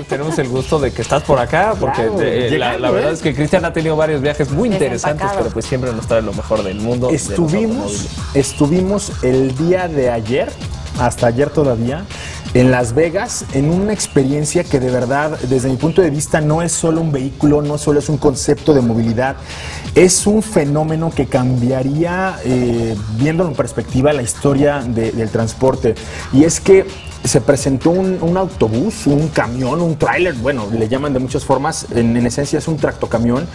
pues tenemos el gusto de que estás por acá, porque Claro, eh, la, verdad ¿eh? es que Cristian ha tenido varios viajes muy interesantes, pero pues siempre nos trae lo mejor del mundo. Estuvimos, estuvimos el día de ayer, hasta ayer todavía, en Las Vegas, en una experiencia que de verdad, desde mi punto de vista, no es solo un vehículo, no solo es un concepto de movilidad, es un fenómeno que cambiaría, eh, viéndolo en perspectiva, la historia de- del transporte. Y es que se presentó un, un autobús, un camión, un tráiler, bueno, le llaman de muchas formas, en, en esencia es un tractocamión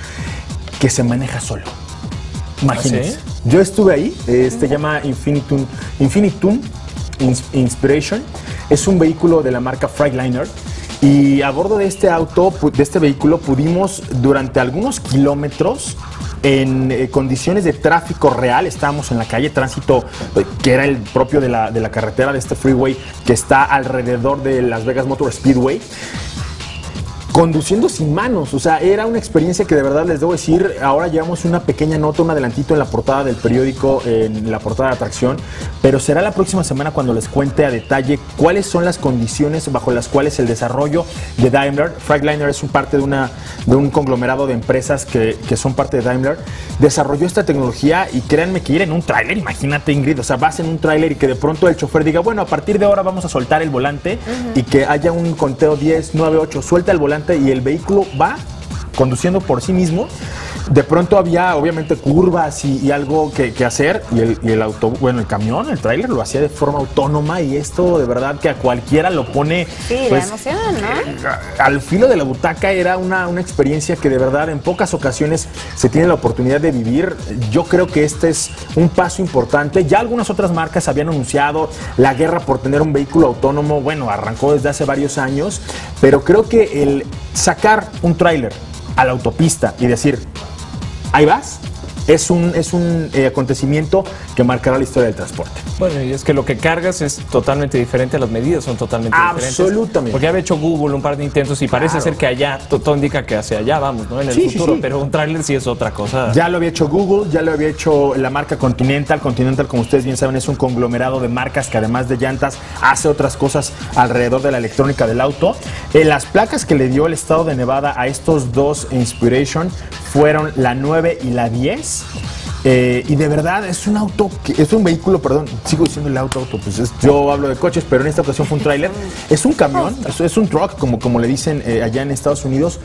que se maneja solo. Imagínense. ¿Ah, Yo estuve ahí, eh, se llama Infinitum, Infinitum Inspiration. Es un vehículo de la marca Freightliner. Y a bordo de este auto, de este vehículo, pudimos durante algunos kilómetros, en eh, condiciones de tráfico real, estábamos en la calle, tránsito eh, que era el propio de la, de la carretera de este freeway que está alrededor de Las Vegas Motor Speedway conduciendo sin manos. O sea, era una experiencia que de verdad les debo decir, ahora llevamos una pequeña nota, un adelantito en la portada del periódico, en la portada de atracción, pero será la próxima semana cuando les cuente a detalle cuáles son las condiciones bajo las cuales el desarrollo de Daimler, Freightliner es un parte de, una, de un conglomerado de empresas que, que son parte de Daimler, desarrolló esta tecnología y créanme que ir en un tráiler, imagínate Ingrid, o sea, vas en un tráiler y que de pronto el chofer diga, bueno, a partir de ahora vamos a soltar el volante y que haya un conteo 10, 9, 8, suelta el volante y el vehículo va conduciendo por sí mismo. De pronto había obviamente curvas y, y algo que, que hacer y el, y el auto, bueno, el camión, el tráiler lo hacía de forma autónoma y esto de verdad que a cualquiera lo pone Sí, la pues, emoción, ¿no? al filo de la butaca era una, una experiencia que de verdad en pocas ocasiones se tiene la oportunidad de vivir. Yo creo que este es un paso importante. Ya algunas otras marcas habían anunciado la guerra por tener un vehículo autónomo. Bueno, arrancó desde hace varios años, pero creo que el sacar un tráiler a la autopista y decir, ahí vas, es un, es un eh, acontecimiento que marcará la historia del transporte. Bueno, y es que lo que cargas es totalmente diferente, las medidas son totalmente diferentes. Absolutamente. Porque había hecho Google un par de intentos y parece Claro. ser que allá, to- todo indica que hacia allá vamos, ¿no? En el Sí, sí, futuro, sí. pero un tráiler sí es otra cosa. Ya lo había hecho Google, ya lo había hecho la marca Continental. Continental, como ustedes bien saben, es un conglomerado de marcas que además de llantas hace otras cosas alrededor de la electrónica del auto. Eh, las placas que le dio el estado de Nevada a estos dos Inspiration fueron la 9 y la 10. Eh, y de verdad es un auto, es un vehículo, perdón, sigo diciendo el auto, auto, pues es- yo hablo de coches, pero en esta ocasión fue un tráiler. Es un camión, es, un truck, como, como le dicen eh, allá en Estados Unidos,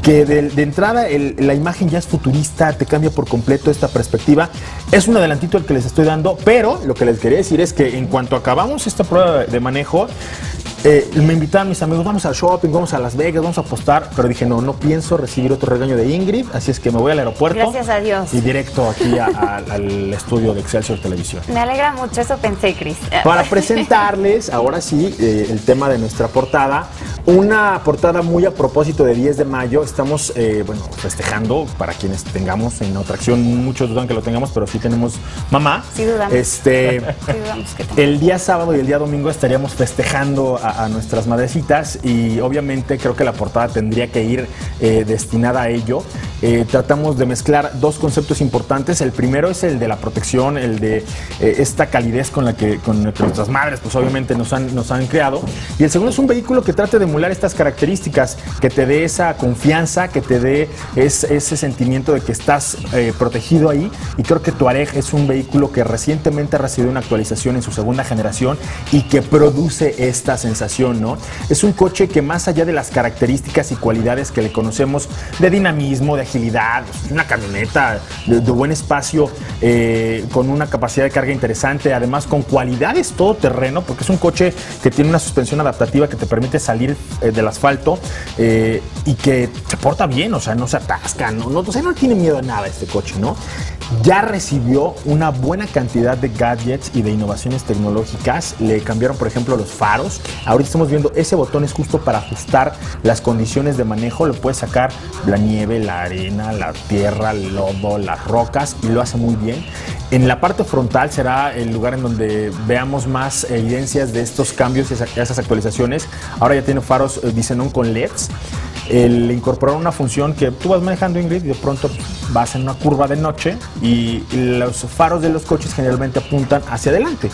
que de, entrada la imagen ya es futurista, te cambia por completo esta perspectiva. Es un adelantito el que les estoy dando, pero lo que les quería decir es que en cuanto acabamos esta prueba de manejo, eh, me invitaban mis amigos, vamos al shopping, vamos a Las Vegas, vamos a apostar, pero dije, no, no pienso recibir otro regaño de Ingrid, así es que me voy al aeropuerto. Gracias a Dios. Y directo aquí a- a- al estudio de Excelsior Televisión. Me alegra mucho, eso pensé, Cris. Para presentarles, ahora sí, eh, el tema de nuestra portada. Una portada muy a propósito de 10 de mayo. Estamos, eh, bueno, festejando para quienes tengamos en atracción. Muchos dudan que lo tengamos, pero sí tenemos mamá. Sí dudamos. Este, Sí, dudamos que el día sábado y el día domingo estaríamos festejando a, a nuestras madrecitas y obviamente creo que la portada tendría que ir eh, destinada a ello. Eh, tratamos de mezclar dos conceptos importantes. El primero es el de la protección, el de eh, esta calidez con la que, con nuestras madres pues obviamente nos han, nos han creado. Y el segundo es un vehículo que trate de emular estas características, que te dé esa confianza, que te dé es- ese sentimiento de que estás eh, protegido ahí. Y creo que Tuareg es un vehículo que recientemente ha recibido una actualización en su segunda generación y que produce esta sensación, ¿no? Es un coche que más allá de las características y cualidades que le conocemos de dinamismo, de agilidad, una camioneta de, de buen espacio, eh, con una capacidad de carga interesante, además con cualidades todoterreno, porque es un coche que tiene una suspensión adaptativa que te permite salir eh, del asfalto eh, y que se porta bien, o sea, no se atasca, no, no, o sea, no tiene miedo a nada este coche, ¿no? Ya recibió una buena cantidad de gadgets y de innovaciones tecnológicas. Le cambiaron, por ejemplo, los faros. Ahorita estamos viendo ese botón es justo para ajustar las condiciones de manejo. Lo puedes sacar la nieve, la arena, la tierra, el lodo, las rocas y lo hace muy bien. En la parte frontal será el lugar en donde veamos más evidencias de estos cambios y esa- esas actualizaciones. Ahora ya tiene faros eh, Xenon con LEDs. el incorporar una función que tú vas manejando Ingrid y de pronto vas en una curva de noche y los faros de los coches generalmente apuntan hacia adelante.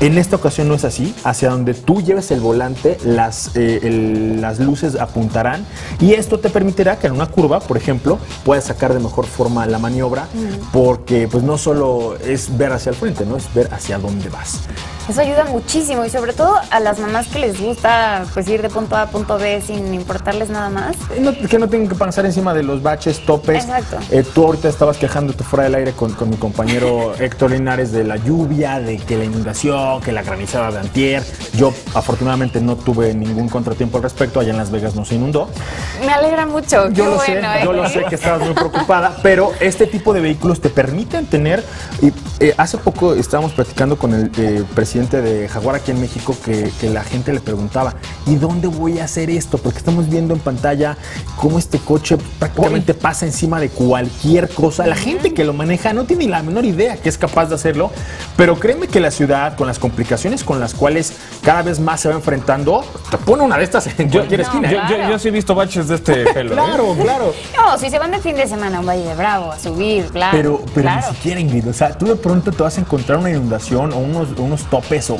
En esta ocasión no es así, hacia donde tú lleves el volante, las, eh, las luces apuntarán y esto te permitirá que en una curva, por ejemplo, puedas sacar de mejor forma la maniobra porque pues no solo es ver hacia el frente, no es ver hacia dónde vas. Eso ayuda muchísimo y sobre todo a las mamás que les gusta pues ir de punto A a punto B sin importarles nada más. Eh, que no tengan que pasar encima de los baches, topes. Exacto. Eh, tú ahorita estabas quejándote fuera del aire con, mi compañero Héctor Linares de la lluvia, de que la inundación, que la granizada de antier. Yo afortunadamente no tuve ningún contratiempo al respecto, allá en Las Vegas no se inundó. Me alegra mucho. Yo lo sé, yo lo ¿eh? sé que estabas muy preocupada, pero este tipo de vehículos te permiten tener, y hace poco estábamos platicando con el presidente de Jaguar aquí en México que, la gente le preguntaba, ¿y dónde voy a hacer esto? Porque estamos viendo en pantalla cómo este coche prácticamente pasa encima de cualquier cosa. La gente que lo maneja no tiene la menor idea que es capaz de hacerlo, pero créeme que la ciudad, con las complicaciones con las cuales cada vez más se va enfrentando, te pone una de estas en cualquier esquina. Yo, sí he visto baches de este pelo. ¿eh? claro, claro. No, si se van de fin de semana a un Valle de Bravo a subir, claro. Pero, pero ni siquiera, Ingrid, o sea, tú de pronto te vas a encontrar una inundación o unos, unos top peso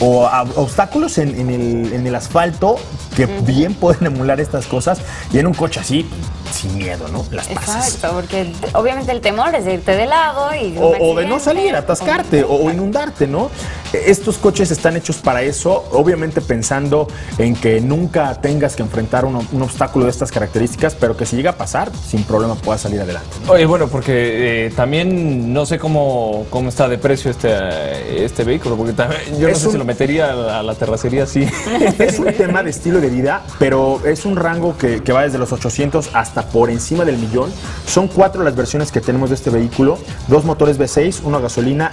o, obstáculos en, el, asfalto que bien pueden emular estas cosas. Y en un coche así sin miedo, ¿no? Las pasas. Exacto, porque obviamente el temor es de irte de lado y... o, de no salir, atascarte o, inundarte, ¿no? Estos coches están hechos para eso, obviamente pensando en que nunca tengas que enfrentar un, obstáculo de estas características, pero que si llega a pasar, sin problema puedas salir adelante. Oye, bueno, porque eh, también no sé cómo, cómo está de precio este, este vehículo, porque también yo no sé si lo metería a la, terracería así. Es un tema de estilo de vida, pero es un rango que, que va desde los 800 hasta por encima del millón. Son cuatro las versiones que tenemos de este vehículo. Dos motores V6, uno a gasolina,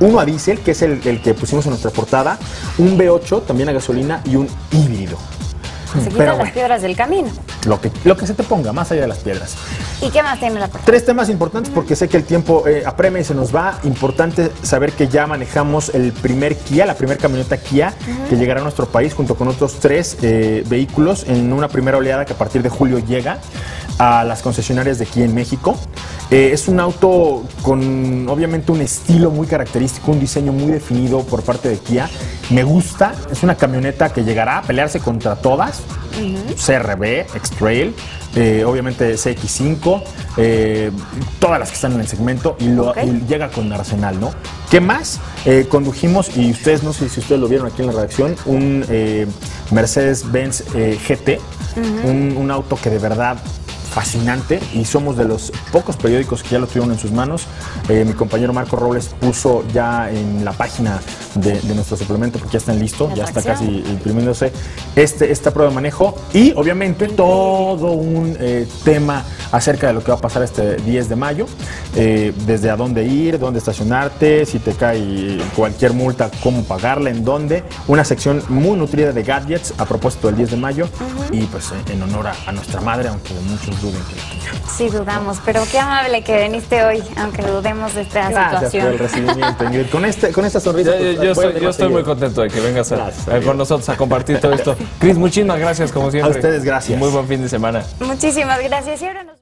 uno a diésel, que es el, el que pusimos en nuestra portada, un V8 también a gasolina y un híbrido. Se quitan las piedras del camino. Lo que, lo que se te ponga, más allá de las piedras. ¿Y qué más tiene la portada? Tres temas importantes porque sé que el tiempo eh, apremia y se nos va. Importante saber que ya manejamos el primer Kia, la primera camioneta Kia, que llegará a nuestro país junto con otros tres eh, vehículos en una primera oleada que a partir de julio llega a las concesionarias de Kia en México. Eh, es un auto con obviamente un estilo muy característico, un diseño muy definido por parte de Kia. Me gusta, es una camioneta que llegará a pelearse contra todas, CRB, X-Trail, eh, obviamente CX5, eh, todas las que están en el segmento y, lo, llega con arsenal, ¿no? ¿Qué más? condujimos, y ustedes, no sé si ustedes lo vieron aquí en la redacción, un Mercedes-Benz GT, un auto que de verdad fascinante y somos de los pocos periódicos que ya lo tuvieron en sus manos. Eh, mi compañero Marco Robles puso ya en la página de, nuestro suplemento, porque ya están listos, ya está casi imprimiéndose este, esta prueba de manejo y obviamente todo un eh, tema acerca de lo que va a pasar este 10 de mayo, eh, desde a dónde ir, dónde estacionarte, si te cae cualquier multa, cómo pagarla, en dónde. Una sección muy nutrida de gadgets a propósito del 10 de mayo y pues en honor a, nuestra madre, aunque muchos duden que Sí, dudamos, pero qué amable que viniste hoy, aunque dudemos de esta situación. Por el recibimiento, Con, este, con esta sonrisa. Yo, pues, estoy, muy contento de que vengas con nosotros a compartir todo esto. Cris, muchísimas gracias, como siempre. A ustedes, gracias. Muy buen fin de semana. Muchísimas gracias. Y ahora nos...